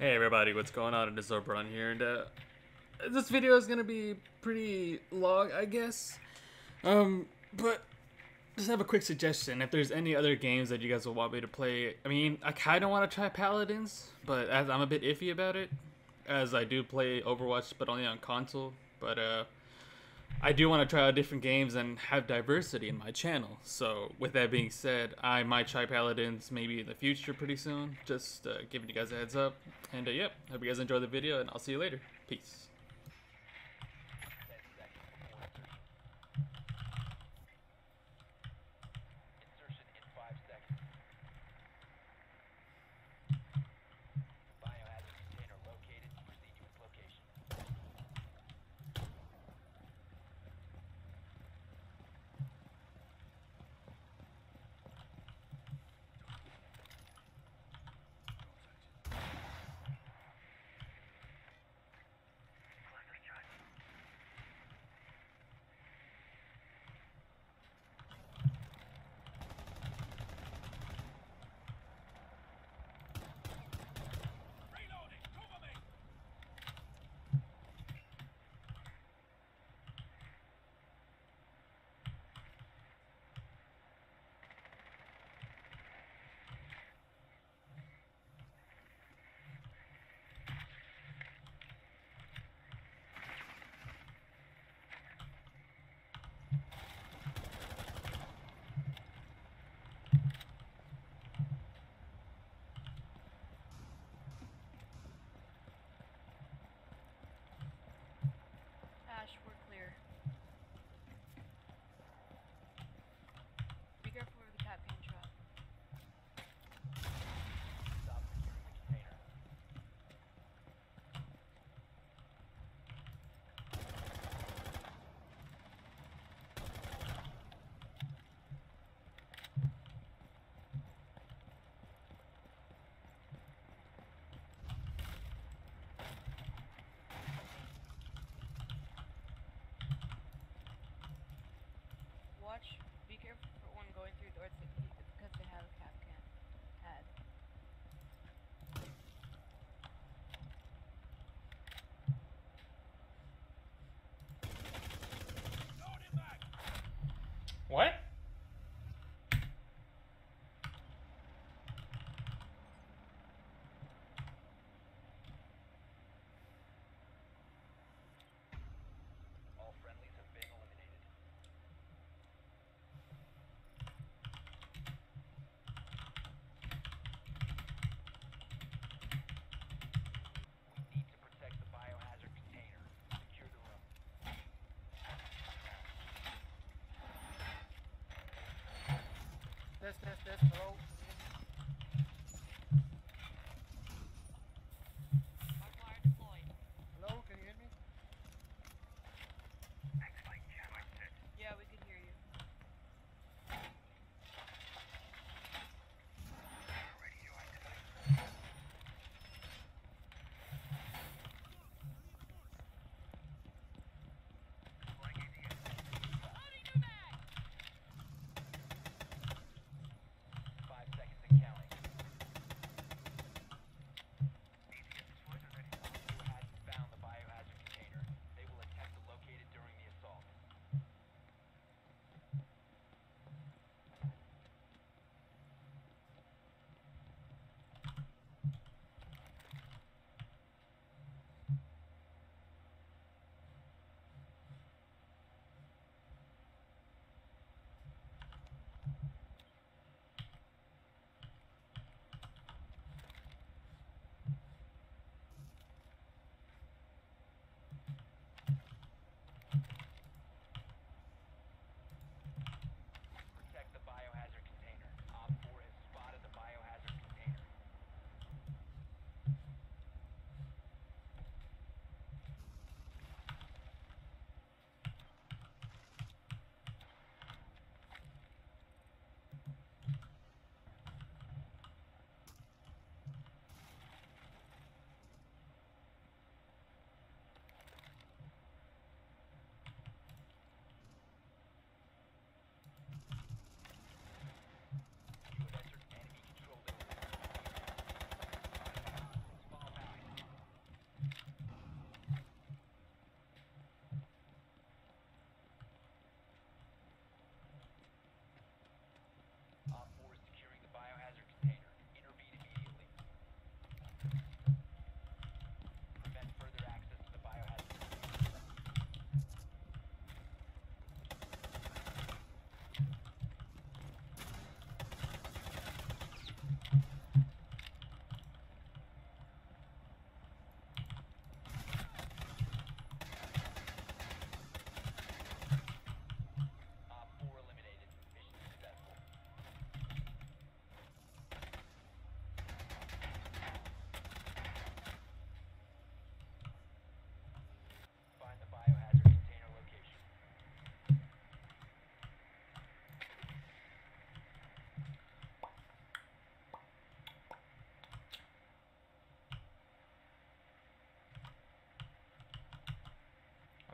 Hey everybody, what's going on? It is Oberon here, and uh, this video is gonna be pretty long, I guess. Um, but just have a quick suggestion. If there's any other games that you guys will want me to play, I mean, I kind of want to try Paladins, but as I'm a bit iffy about it, as I do play Overwatch, but only on console. But uh, I do want to try out different games and have diversity in my channel. So with that being said, I might try Paladins maybe in the future pretty soon. Just uh, giving you guys a heads up. And uh, yep, hope you guys enjoy the video, and I'll see you later. Peace. test, test, test, hello.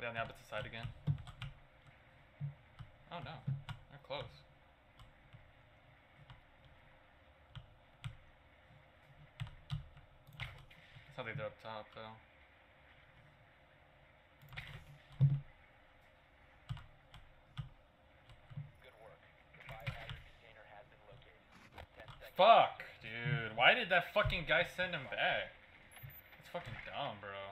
On the opposite side again? Oh no, they're close. That's how they they're up top though. Good work. The biohazard container has been located. Fuck, dude. Why did that fucking guy send him back? That's fucking dumb, bro.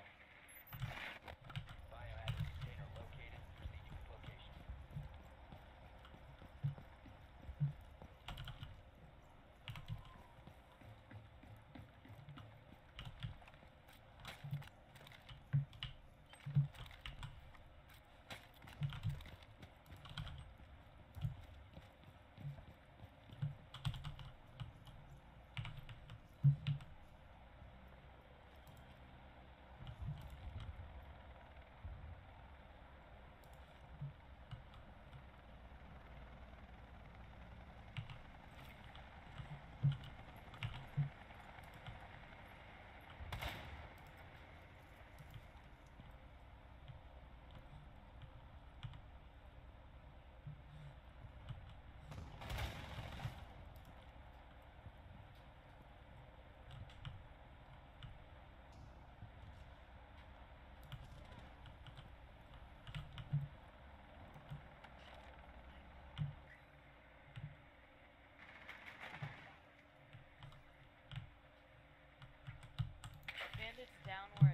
Bandits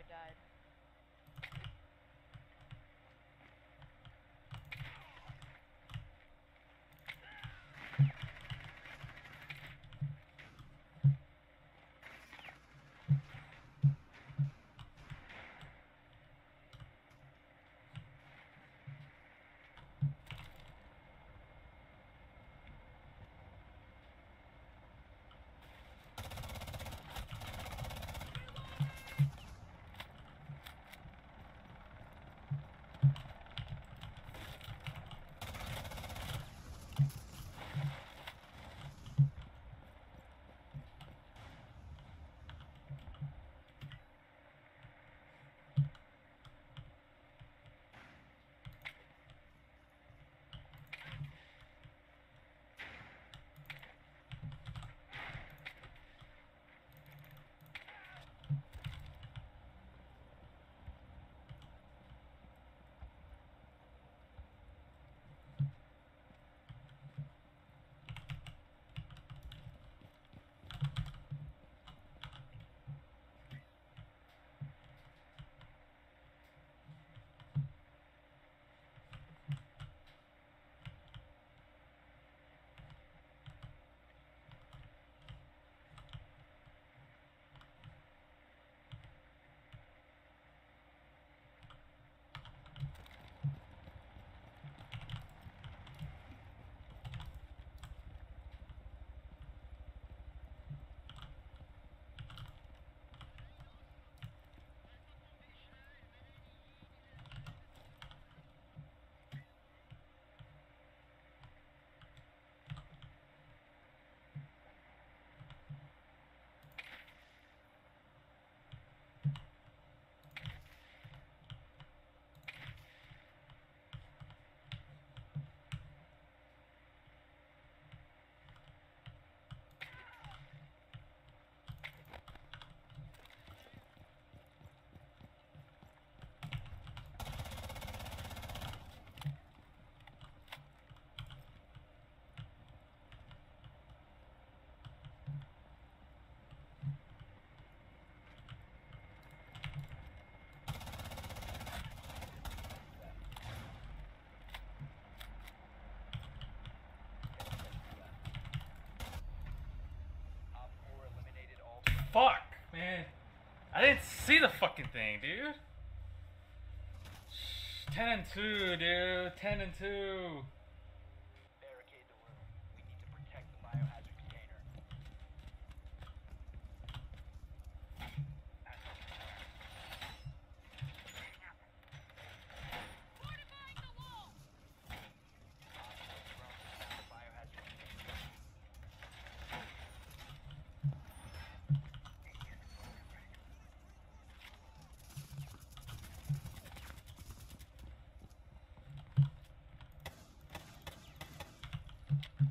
Fuck, man. I didn't see the fucking thing, dude. 10 and 2, dude. 10 and 2. Mm-hmm.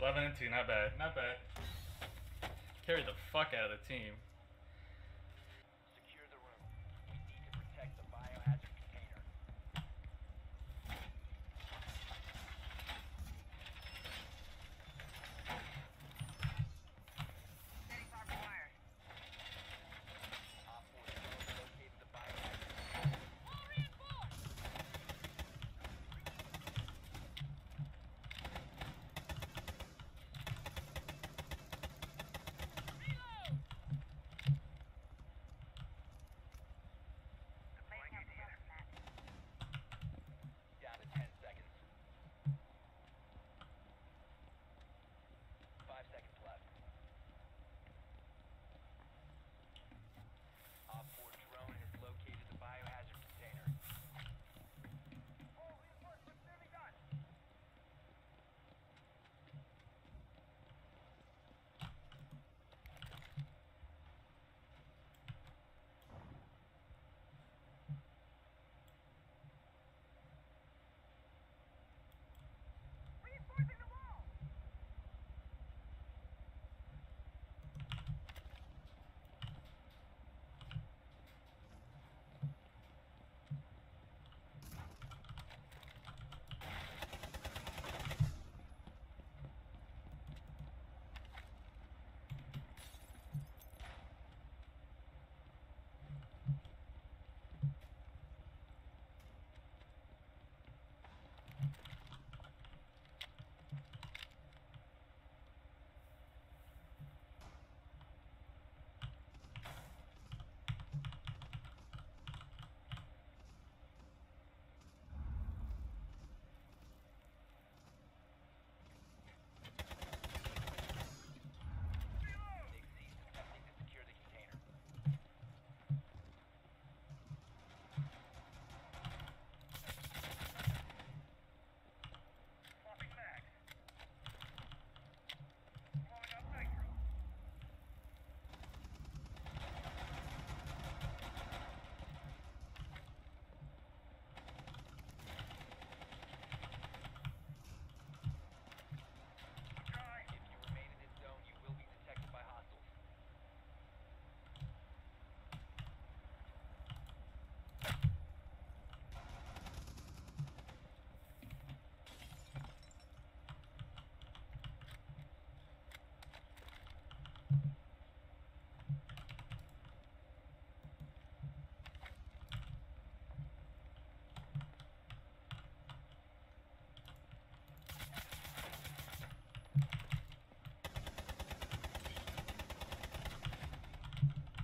11 and 2, not bad, not bad. Carried the fuck out of the team.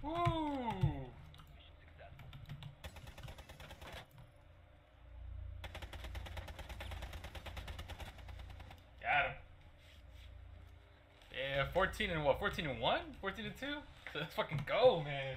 Got him. Yeah, 14 and what? 14 and 1? 14 and 2? So let's fucking go, man.